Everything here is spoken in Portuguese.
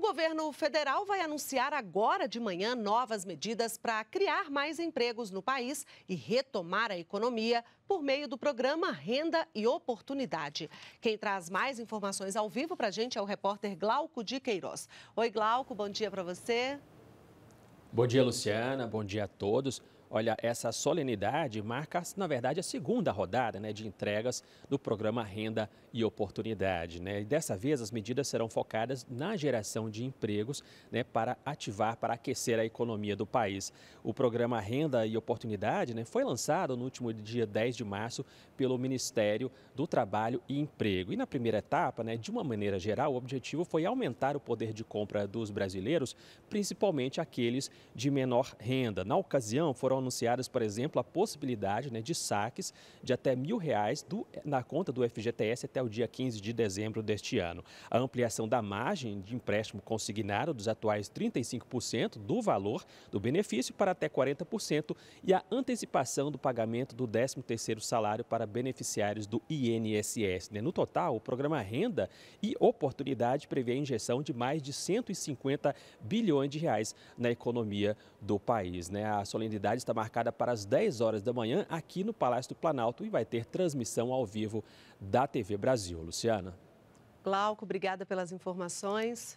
O governo federal vai anunciar agora de manhã novas medidas para criar mais empregos no país e retomar a economia por meio do programa Renda e Oportunidade. Quem traz mais informações ao vivo para a gente é o repórter Glauco de Queiroz. Oi, Glauco, bom dia para você. Bom dia, Luciana. Bom dia a todos. Olha, essa solenidade marca, na verdade, a segunda rodada né, de entregas do programa Renda e Oportunidade. Né? E dessa vez, as medidas serão focadas na geração de empregos né, para ativar, para aquecer a economia do país. O programa Renda e Oportunidade né, foi lançado no último dia 10 de março pelo Ministério do Trabalho e Emprego. E na primeira etapa, né, de uma maneira geral, o objetivo foi aumentar o poder de compra dos brasileiros, principalmente aqueles de menor renda. Na ocasião, foram anunciadas, por exemplo, a possibilidade né, de saques de até mil reais do, na conta do FGTS até o dia 15 de dezembro deste ano. A ampliação da margem de empréstimo consignado dos atuais 35% do valor do benefício para até 40% e a antecipação do pagamento do 13º salário para beneficiários do INSS. Né? No total, o programa Renda e Oportunidade prevê a injeção de mais de 150 bilhões de reais na economia do país. Né? A solenidade está está marcada para as 10 horas da manhã aqui no Palácio do Planalto e vai ter transmissão ao vivo da TV Brasil. Luciana. Glauco, obrigada pelas informações.